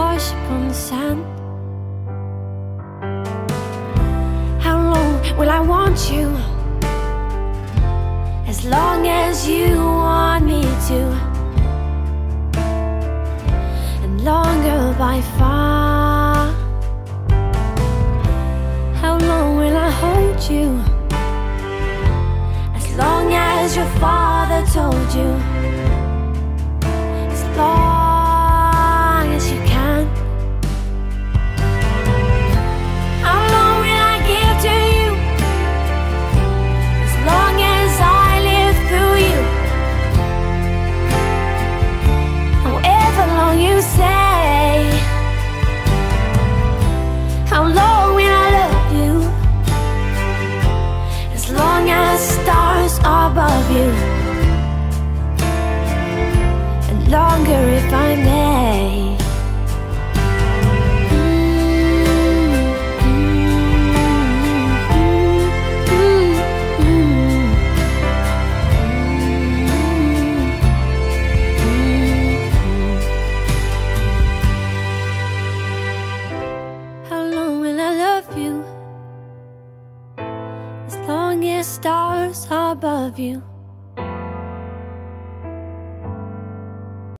wash upon the sand. How long will I want you? As long as you want me to, and longer by far. How long will I hold you? As long as your father told you. How long will I love you? As long as stars are above you. And longer if I stars above you.